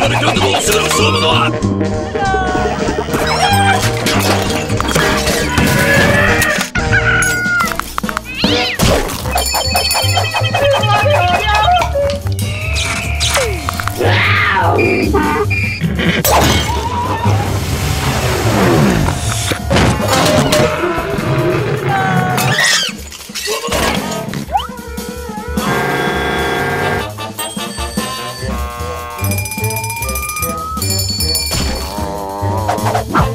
Hadi götür olsun, sonu da! Oh!